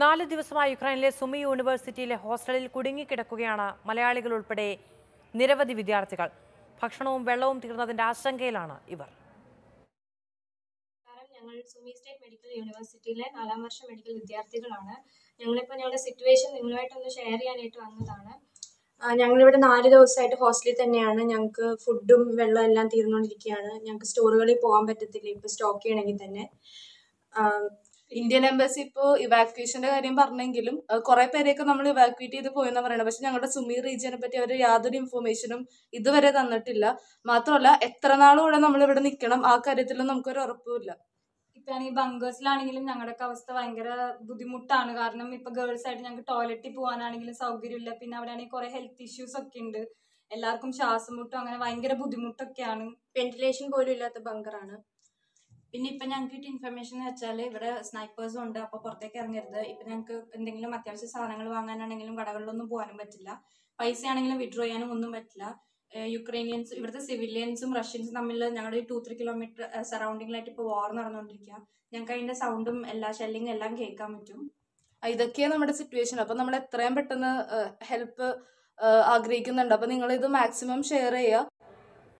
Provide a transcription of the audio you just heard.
നാല് ദിവസമായി യുക്രൈനിലെ സുമി യൂണിവേഴ്സിറ്റിയിലെ ഹോസ്റ്റലിൽ കുടുങ്ങിക്കിടക്കുകയാണ് മലയാളികൾ ഉൾപ്പെടെ നിരവധി വിദ്യാർത്ഥികൾ. ഭക്ഷണവും വെള്ളവും തീർന്നതിന്റെ ആശങ്കയിലാണ് ഇവർ. ഞങ്ങൾ സുമി സ്റ്റേറ്റ് മെഡിക്കൽ യൂണിവേഴ്സിറ്റിയിലെ നാലാം വർഷ മെഡിക്കൽ വിദ്യാർത്ഥികളാണ്. ഞങ്ങളിപ്പോൾ ഞങ്ങളുടെ സിറ്റുവേഷൻ നിങ്ങളുമായിട്ടൊന്ന് ഷെയർ ചെയ്യാനായിട്ട് വന്നതാണ്. ഞങ്ങളിവിടെ നാല് ദിവസമായിട്ട് ഹോസ്റ്റലിൽ തന്നെയാണ്. ഞങ്ങൾക്ക് ഫുഡും വെള്ളം എല്ലാം തീർന്നുകൊണ്ടിരിക്കുകയാണ്. ഞങ്ങൾക്ക് സ്റ്റോറുകളിൽ പോകാൻ പറ്റത്തില്ല. ഇപ്പോൾ സ്റ്റോക്ക് ചെയ്യണമെങ്കിൽ തന്നെ. ഇന്ത്യൻ എംബസി ഇപ്പോ ഇവാക്യുവേഷന്റെ കാര്യം പറഞ്ഞെങ്കിലും കുറെ പേരെയൊക്കെ നമ്മൾ ഇവാക്വേറ്റ് ചെയ്ത് പോയെന്ന് പറയുന്നത് പക്ഷെ ഞങ്ങളുടെ സുമീർ റീജിയനെ പറ്റി അവർ യാതൊരു ഇൻഫോർമേഷനും ഇതുവരെ തന്നിട്ടില്ല. മാത്രമല്ല എത്ര നാളും ഇവിടെ നമ്മൾ ഇവിടെ നിൽക്കണം ആ കാര്യത്തിലും നമുക്കൊരു ഉറപ്പുമില്ല. ഇപ്പൊ ഈ ബങ്കേഴ്സിലാണെങ്കിലും ഞങ്ങളുടെയൊക്കെ അവസ്ഥ ഭയങ്കര ബുദ്ധിമുട്ടാണ്. കാരണം ഇപ്പൊ ഗേൾസ് ആയിട്ട് ഞങ്ങൾക്ക് ടോയ്ലറ്റിൽ പോകാനാണെങ്കിലും സൗകര്യമില്ല. പിന്നെ അവിടെ ആണെങ്കിൽ കുറെ ഹെൽത്ത് ഇഷ്യൂസ് ഒക്കെ ഉണ്ട്. എല്ലാവർക്കും ശ്വാസം മുട്ടും അങ്ങനെ ഭയങ്കര ബുദ്ധിമുട്ടൊക്കെയാണ്. വെന്റിലേഷൻ പോലും ഇല്ലാത്ത ബങ്കറാണ് പിന്നെ ഇപ്പൊ ഞങ്ങൾക്ക് കിട്ടിയ ഇൻഫർമേഷൻ എന്ന് വെച്ചാൽ ഇവിടെ സ്നൈപ്പേഴ്സും ഉണ്ട് അപ്പൊ പുറത്തേക്ക് ഇറങ്ങരുത്. ഇപ്പൊ ഞങ്ങൾക്ക് എന്തെങ്കിലും അത്യാവശ്യ സാധനങ്ങൾ വാങ്ങാനാണെങ്കിലും കടകളിലൊന്നും പോകാനും പറ്റില്ല. പൈസ ആണെങ്കിലും വിഡ്രോ ചെയ്യാനും ഒന്നും പറ്റില്ല. യുക്രൈനിയൻസ് ഇവിടുത്തെ സിവിലിയൻസും റഷ്യൻസും തമ്മിൽ ഞങ്ങളുടെ ടു ത്രീ കിലോമീറ്റർ സറൗണ്ടിങ്ങിലായിട്ട് ഇപ്പോൾ വാർ നടന്നുകൊണ്ടിരിക്കുക ഞങ്ങൾക്ക് അതിന്റെ സൗണ്ടും എല്ലാ ഷെല്ലിങ്ങും എല്ലാം കേൾക്കാൻ പറ്റും. ഇതൊക്കെയാ നമ്മുടെ സിറ്റുവേഷൻ അപ്പൊ നമ്മൾ എത്രയും പെട്ടെന്ന് ഹെൽപ്പ് ആഗ്രഹിക്കുന്നുണ്ട്. അപ്പൊ നിങ്ങൾ ഇത് മാക്സിമം ഷെയർ ചെയ്യുക